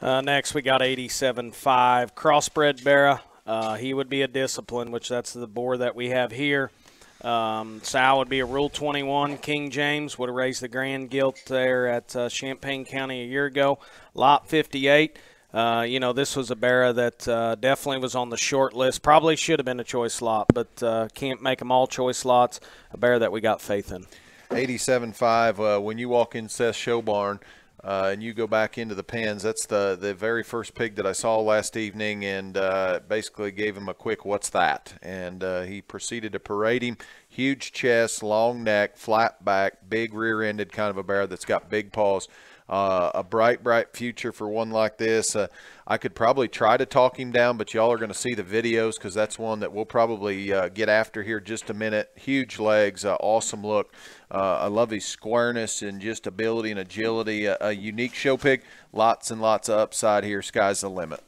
Uh, next, we got 87.5 crossbred barrow. Uh, he would be a discipline, which that's the boar that we have here. Um, Sal would be a Rule 21. King James would have raised the grand gilt there at uh, Champaign County a year ago. Lot 58. Uh, you know, this was a barrow that uh, definitely was on the short list. Probably should have been a choice lot, but uh, can't make them all choice lots. A barrow that we got faith in. 87.5. Uh, when you walk in Seth Show Barn uh, and you go back into the pens, that's the, the very first pig that I saw last evening and uh, basically gave him a quick, what's that? And uh, he proceeded to parade him. Huge chest, long neck, flat back, big rear ended kind of a bear that's got big paws. Uh, a bright, bright future for one like this. Uh, I could probably try to talk him down, but y'all are going to see the videos because that's one that we'll probably uh, get after here just a minute. Huge legs, awesome look. Uh, I love his squareness and just ability and agility. a unique show pig. Lots and lots of upside here. Sky's the limit.